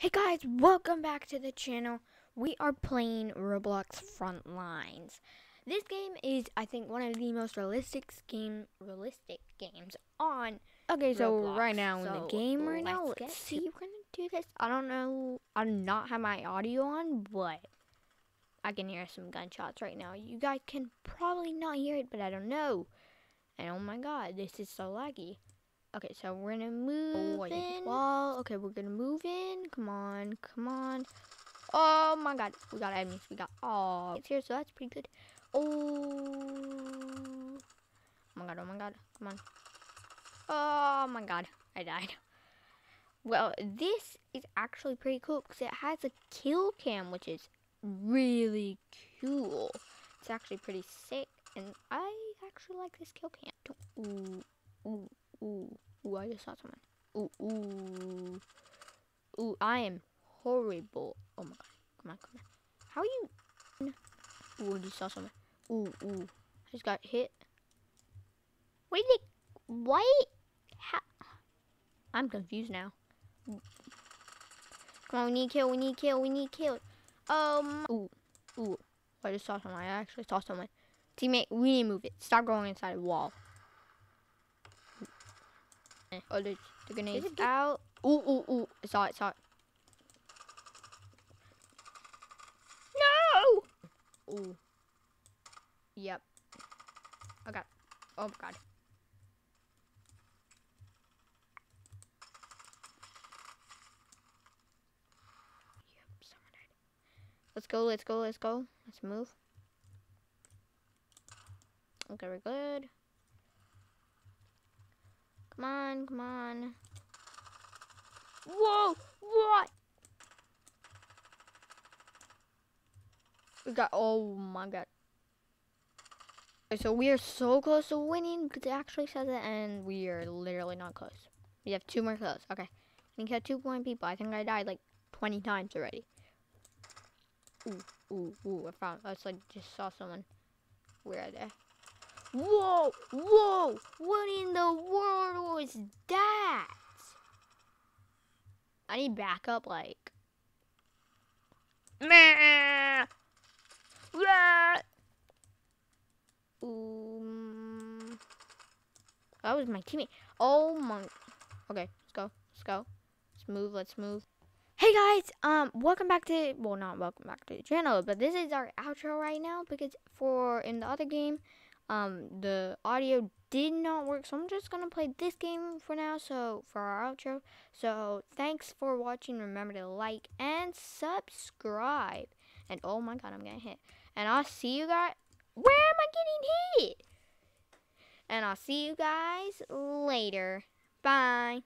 Hey guys, welcome back to the channel. We are playing Roblox Frontlines. This game is, I think, one of the most realistic game realistic games on. Okay, so Roblox. right now in the game right now, let's let's get see. We're gonna do this. I don't know. I do not have my audio on, but I can hear some gunshots right now. You guys can probably not hear it, but I don't know. And oh my god, this is so laggy. Okay, so we're gonna move in. Wall. Okay, we're gonna move in. Come on, come on. Oh my god, we got enemies. We got oh, it's here, so that's pretty good. Oh, oh my god, oh my god, come on. Oh my god, I died. Well, this is actually pretty cool because it has a kill cam, which is really cool. It's actually pretty sick, and I actually like this kill cam. Ooh, ooh, ooh, ooh! I just saw someone. Ooh, ooh, ooh! I am horrible. Oh my god! Come on, come on! How are you? Ooh, just saw someone. Ooh, ooh! I just got hit. Wait, they what? How? I'm confused now. Come on, we need kill. We need kill. We need kill. Um. Ooh, ooh! I just saw someone. I actually saw someone. Teammate, we need to move it. Stop going inside a wall. Oh, the, the grenade's out. Ooh, ooh, ooh. It's saw it, saw it. No! Ooh. Yep. Oh, God. Oh, God. Yep, someone died. Let's go, let's go, let's go. Let's move. Okay, we're good. Come on, come on. Whoa! What? We got. Oh my god. Okay, so we are so close to winning because it actually says it, and we are literally not close. We have two more kills. Okay. I think I had two point people. I think I died like 20 times already. Ooh, ooh, ooh. I found. I just, like, just saw someone. Where are they? Whoa! Whoa! What in the world was that? I need backup, like. Meh! Rah! Um, that was my teammate. Oh my. Okay, let's go. Let's go. Let's move. Let's move. Hey guys, um, welcome back to well, not welcome back to the channel, but this is our outro right now because for in the other game, um, the audio did not work, so I'm just gonna play this game for now. So for our outro, so thanks for watching. Remember to like and subscribe. And oh my god, I'm getting hit. And I'll see you guys. Where am I getting hit? And I'll see you guys later. Bye.